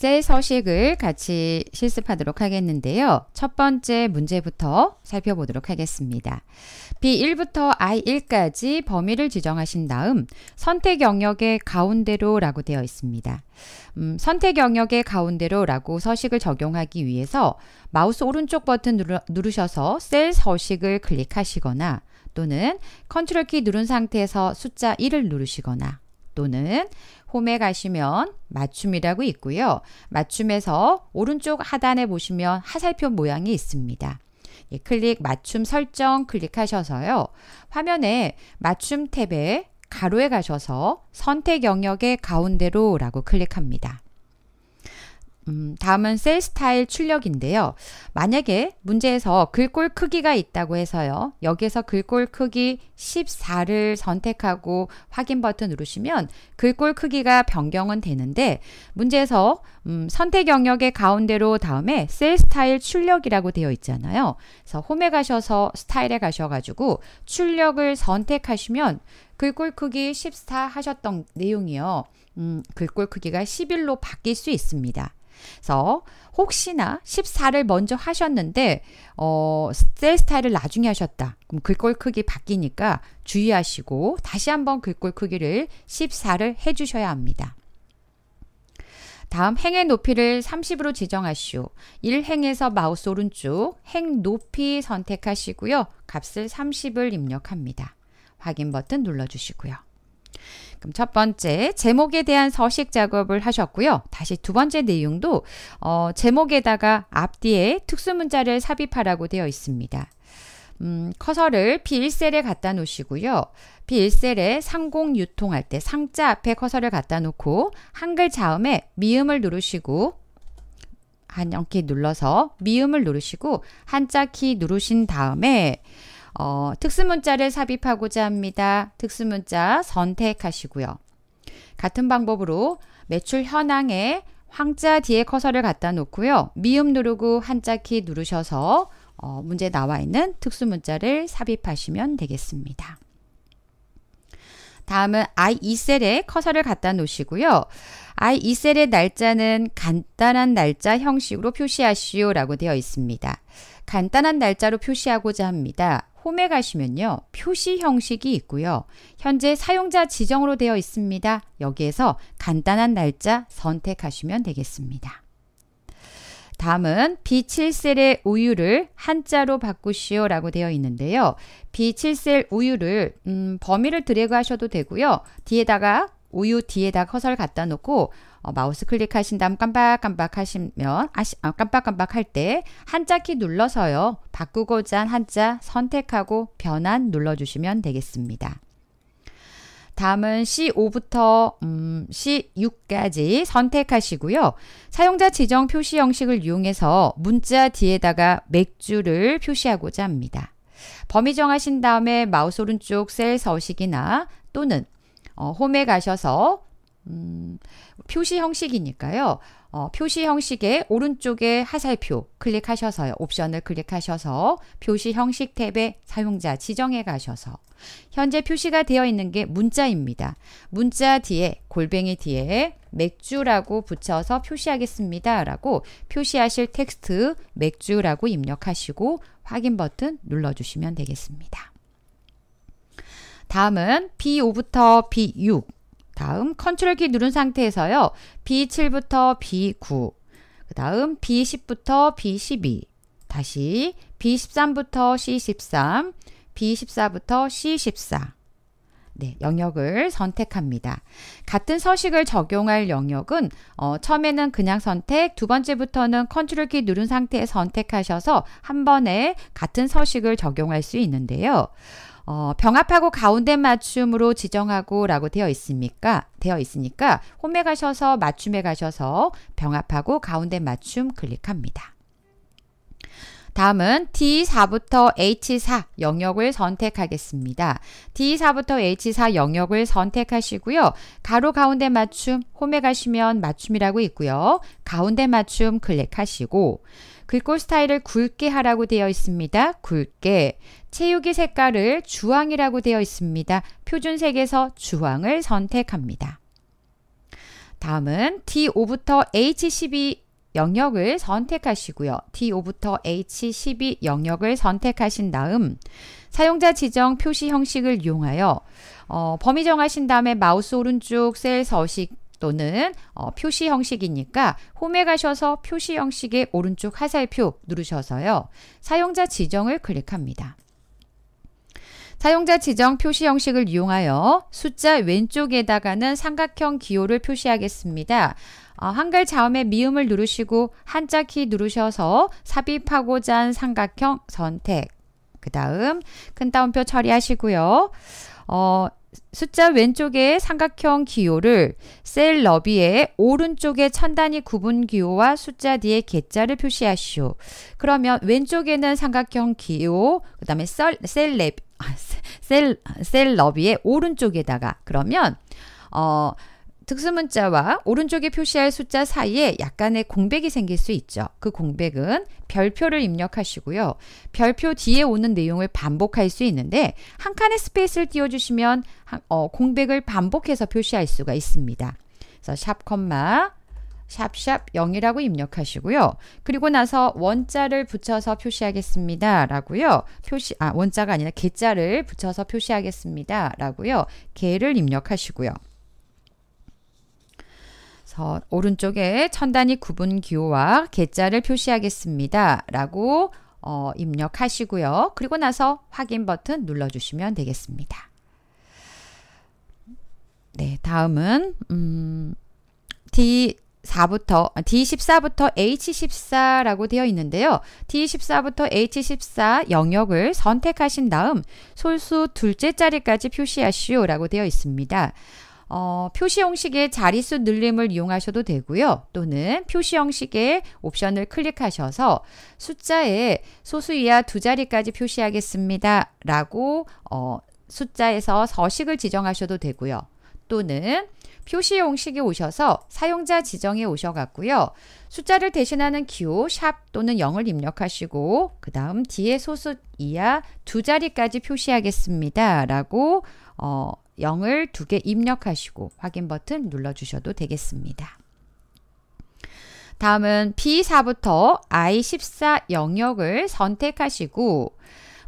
셀 서식을 같이 실습하도록 하겠는데요. 첫 번째 문제부터 살펴보도록 하겠습니다. B1부터 I1까지 범위를 지정하신 다음 선택 영역의 가운데로 라고 되어 있습니다. 음, 선택 영역의 가운데로 라고 서식을 적용하기 위해서 마우스 오른쪽 버튼 누르, 누르셔서 셀 서식을 클릭하시거나 또는 컨트롤 키 누른 상태에서 숫자 1을 누르시거나 또는 홈에 가시면 맞춤이라고 있고요. 맞춤에서 오른쪽 하단에 보시면 하살표 모양이 있습니다. 예, 클릭 맞춤 설정 클릭하셔서요. 화면에 맞춤 탭에 가로에 가셔서 선택 영역의 가운데로 라고 클릭합니다. 음, 다음은 셀 스타일 출력인데요. 만약에 문제에서 글꼴 크기가 있다고 해서요. 여기에서 글꼴 크기 14를 선택하고 확인 버튼 누르시면 글꼴 크기가 변경은 되는데 문제에서 음, 선택 영역의 가운데로 다음에 셀 스타일 출력이라고 되어 있잖아요. 그래서 홈에 가셔서 스타일에 가셔가지고 출력을 선택하시면 글꼴 크기 14 하셨던 내용이요. 음, 글꼴 크기가 11로 바뀔 수 있습니다. 그래서 혹시나 14를 먼저 하셨는데 어, 셀 스타일을 나중에 하셨다. 그럼 글꼴 크기 바뀌니까 주의하시고 다시 한번 글꼴 크기를 14를 해 주셔야 합니다. 다음 행의 높이를 30으로 지정하시오. 1행에서 마우스 오른쪽 행 높이 선택하시고요. 값을 30을 입력합니다. 확인 버튼 눌러주시고요. 그럼 첫 번째 제목에 대한 서식 작업을 하셨고요. 다시 두 번째 내용도 어, 제목에다가 앞뒤에 특수 문자를 삽입하라고 되어 있습니다. 음, 커서를 B1셀에 갖다 놓으시고요. B1셀에 상공 유통할 때 상자 앞에 커서를 갖다 놓고 한글 자음에 미음을 누르시고 한영키 눌러서 미음을 누르시고 한자 키 누르신 다음에 어, 특수문자를 삽입하고자 합니다. 특수문자 선택하시고요. 같은 방법으로 매출 현황에 황자 뒤에 커서를 갖다 놓고요. 미음 누르고 한자 키 누르셔서 어, 문제 나와 있는 특수문자를 삽입하시면 되겠습니다. 다음은 I2셀에 커서를 갖다 놓으시고요. I2셀의 날짜는 간단한 날짜 형식으로 표시하시오 라고 되어 있습니다. 간단한 날짜로 표시하고자 합니다. 홈에 가시면요. 표시 형식이 있고요. 현재 사용자 지정으로 되어 있습니다. 여기에서 간단한 날짜 선택하시면 되겠습니다. 다음은 B7셀의 우유를 한자로 바꾸시오 라고 되어 있는데요. B7셀 우유를 음, 범위를 드래그 하셔도 되고요. 뒤에다가 우유 뒤에다 커서를 갖다 놓고 어, 마우스 클릭하신 다음 깜빡깜빡 하시면 아시, 아, 깜빡깜빡 할때 한자 키 눌러서요. 바꾸고자 한 한자 선택하고 변환 눌러주시면 되겠습니다. 다음은 C5부터 음, C6까지 선택하시고요. 사용자 지정 표시 형식을 이용해서 문자 뒤에다가 맥주를 표시하고자 합니다. 범위 정하신 다음에 마우스 오른쪽 셀 서식이나 또는 어, 홈에 가셔서 음, 표시 형식이니까요. 어, 표시 형식의 오른쪽에 화살표 클릭하셔서요. 옵션을 클릭하셔서 표시 형식 탭에 사용자 지정에 가셔서 현재 표시가 되어 있는 게 문자입니다. 문자 뒤에 골뱅이 뒤에 맥주라고 붙여서 표시하겠습니다. 라고 표시하실 텍스트 맥주라고 입력하시고 확인 버튼 눌러주시면 되겠습니다. 다음은 B5부터 B6 다음 컨트롤 키 누른 상태에서요. B7부터 B9, 그 다음 B10부터 B12, 다시 B13부터 C13, B14부터 C14. 네, 영역을 선택합니다. 같은 서식을 적용할 영역은 어, 처음에는 그냥 선택, 두 번째부터는 컨트롤 키 누른 상태에 선택하셔서 한 번에 같은 서식을 적용할 수 있는데요. 어, 병합하고 가운데 맞춤으로 지정하고 라고 되어 있습니까? 되어 있으니까 홈에 가셔서 맞춤에 가셔서 병합하고 가운데 맞춤 클릭합니다. 다음은 D4부터 H4 영역을 선택하겠습니다. D4부터 H4 영역을 선택하시고요. 가로 가운데 맞춤 홈에 가시면 맞춤이라고 있고요. 가운데 맞춤 클릭하시고 글꼴 스타일을 굵게 하라고 되어 있습니다. 굵게. 체육의 색깔을 주황이라고 되어 있습니다. 표준색에서 주황을 선택합니다. 다음은 D5부터 H12 영역을 선택하시고요. D5부터 H12 영역을 선택하신 다음 사용자 지정 표시 형식을 이용하여 어, 범위 정하신 다음에 마우스 오른쪽 셀 서식 또는 어, 표시 형식이니까 홈에 가셔서 표시 형식의 오른쪽 화살표 누르셔서요. 사용자 지정을 클릭합니다. 사용자 지정 표시 형식을 이용하여 숫자 왼쪽에다가는 삼각형 기호를 표시하겠습니다. 어, 한글 자음의 미음을 누르시고 한자 키 누르셔서 삽입하고자 한 삼각형 선택. 그 다음 큰 따옴표 처리하시고요. 어, 숫자 왼쪽에 삼각형 기호를 셀 너비의 오른쪽에 천단위 구분 기호와 숫자 뒤에 개자를 표시하시오. 그러면 왼쪽에는 삼각형 기호, 그 다음에 셀, 셀, 랩, 셀, 셀 너비의 오른쪽에다가 그러면 어, 특수문자와 오른쪽에 표시할 숫자 사이에 약간의 공백이 생길 수 있죠. 그 공백은 별표를 입력하시고요. 별표 뒤에 오는 내용을 반복할 수 있는데 한 칸의 스페이스를 띄워주시면 어, 공백을 반복해서 표시할 수가 있습니다. 그래서 sharp 콤마 샵샵 0이라고 입력하시고요. 그리고 나서 원자를 붙여서 표시하겠습니다. 라고요. 표시, 아, 원자가 아니라 개자를 붙여서 표시하겠습니다. 라고요. 개를 입력하시고요. 서, 오른쪽에 천단위 구분 기호와 개자를 표시하겠습니다. 라고 어, 입력하시고요. 그리고 나서 확인 버튼 눌러주시면 되겠습니다. 네, 다음은 음, D4부터 D14부터 H14라고 되어 있는데요. D14부터 H14 영역을 선택하신 다음 솔수 둘째 자리까지 표시하시오라고 되어 있습니다. 어, 표시 형식의 자릿수 늘림을 이용하셔도 되고요. 또는 표시 형식의 옵션을 클릭하셔서 숫자에 소수 이하 두 자리까지 표시하겠습니다. 라고 어, 숫자에서 서식을 지정하셔도 되고요. 또는 표시 형식에 오셔서 사용자 지정에 오셔갖고요. 숫자를 대신하는 기호 샵 또는 0을 입력하시고 그 다음 뒤에 소수 이하 두 자리까지 표시하겠습니다. 라고 어, 0을 두 개 입력하시고 확인 버튼 눌러주셔도 되겠습니다. 다음은 B4부터 I14 영역을 선택하시고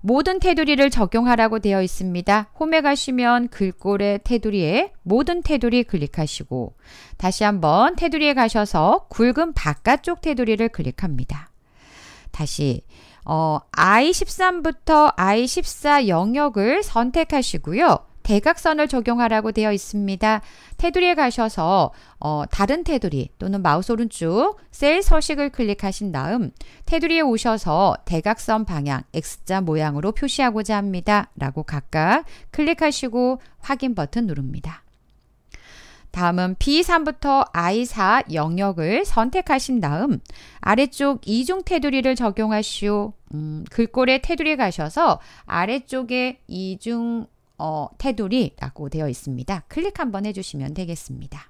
모든 테두리를 적용하라고 되어 있습니다. 홈에 가시면 글꼴의 테두리에 모든 테두리 클릭하시고 다시 한번 테두리에 가셔서 굵은 바깥쪽 테두리를 클릭합니다. 다시 어, I13부터 I14 영역을 선택하시고요. 대각선을 적용하라고 되어 있습니다. 테두리에 가셔서 어, 다른 테두리 또는 마우스 오른쪽 셀 서식을 클릭하신 다음 테두리에 오셔서 대각선 방향 X자 모양으로 표시하고자 합니다. 라고 각각 클릭하시고 확인 버튼 누릅니다. 다음은 B3부터 I4 영역을 선택하신 다음 아래쪽 이중 테두리를 적용하시오. 음, 글꼴의 테두리에 가셔서 아래쪽에 이중 어, 테두리라고 되어 있습니다. 클릭 한번 해주시면 되겠습니다.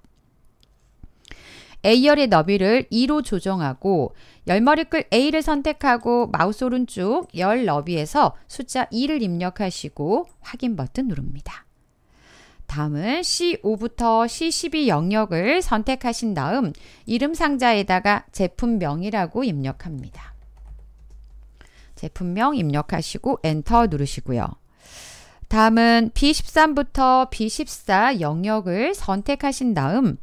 A열의 너비를 2로 조정하고 열머리끌 A를 선택하고 마우스 오른쪽 열 너비에서 숫자 2를 입력하시고 확인 버튼 누릅니다. 다음은 C5부터 C12 영역을 선택하신 다음 이름 상자에다가 제품명이라고 입력합니다. 제품명 입력하시고 엔터 누르시고요. 다음은 B13부터 B14 영역을 선택하신 다음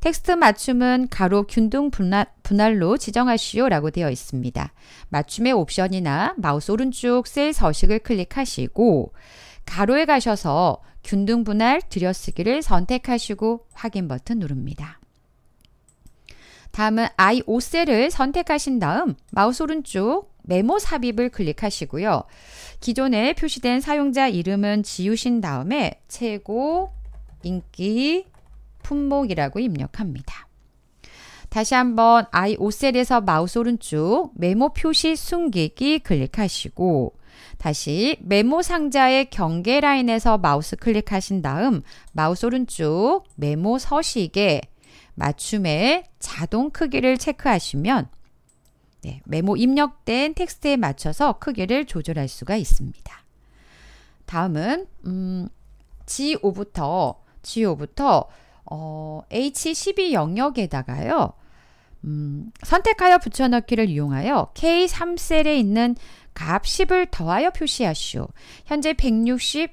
텍스트 맞춤은 가로 균등 분할, 분할 로 지정하시오 라고 되어 있습니다. 맞춤의 옵션이나 마우스 오른쪽 셀 서식을 클릭하시고 가로에 가셔서 균등 분할 들여쓰기를 선택하시고 확인 버튼 누릅니다. 다음은 I5셀을 선택하신 다음 마우스 오른쪽 메모 삽입을 클릭하시고요. 기존에 표시된 사용자 이름은 지우신 다음에 최고, 인기, 품목이라고 입력합니다. 다시 한번 i5셀에서 마우스 오른쪽 메모 표시 숨기기 클릭하시고 다시 메모 상자의 경계 라인에서 마우스 클릭하신 다음 마우스 오른쪽 메모 서식에 맞춤의 자동 크기를 체크하시면 네, 메모 입력된 텍스트에 맞춰서 크기를 조절할 수가 있습니다. 다음은 음, G5부터 G5부터 어, H12 영역에다가요. 음, 선택하여 붙여넣기를 이용하여 K3셀에 있는 값 10을 더하여 표시하시오. 현재 160,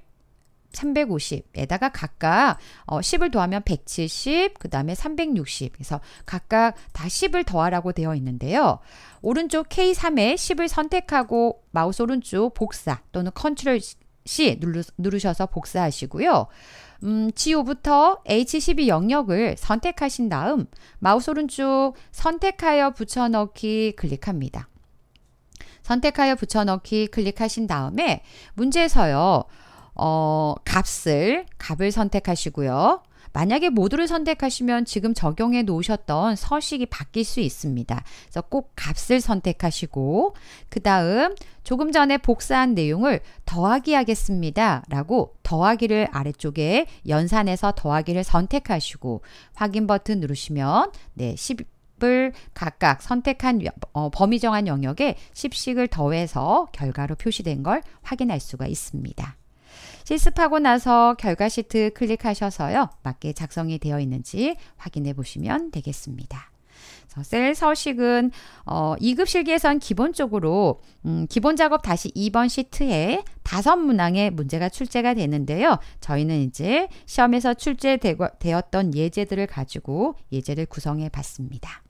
350에다가 각각 어, 10을 더하면 170, 그 다음에 360. 그래서 각각 다 10을 더하라고 되어 있는데요. 오른쪽 K3에 10을 선택하고 마우스 오른쪽 복사 또는 컨트롤 C 누르 셔서 복사하시고요. 음, G5부터 H12 영역을 선택하신 다음 마우스 오른쪽 선택하여 붙여넣기 클릭합니다. 선택하여 붙여넣기 클릭하신 다음에 문제에서요. 어, 값을 값을 선택하시고요. 만약에 모두를 선택하시면 지금 적용해 놓으셨던 서식이 바뀔 수 있습니다. 그래서 꼭 값을 선택하시고 그 다음 조금 전에 복사한 내용을 더하기 하겠습니다. 라고 더하기를 아래쪽에 연산해서 더하기를 선택하시고 확인 버튼 누르시면 네, 10 을 각각 선택한 어, 범위 정한 영역에 10씩을 더해서 결과로 표시된 걸 확인할 수가 있습니다. 실습하고 나서 결과 시트 클릭하셔서요. 맞게 작성이 되어 있는지 확인해 보시면 되겠습니다. 셀 서식은 어, 2급 실기에선 기본적으로 음, 기본 작업 다시 2번 시트에 다섯 문항의 문제가 출제가 되는데요. 저희는 이제 시험에서 출제되었던 예제들을 가지고 예제를 구성해 봤습니다.